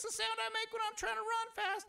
That's the sound I make when I'm trying to run fast.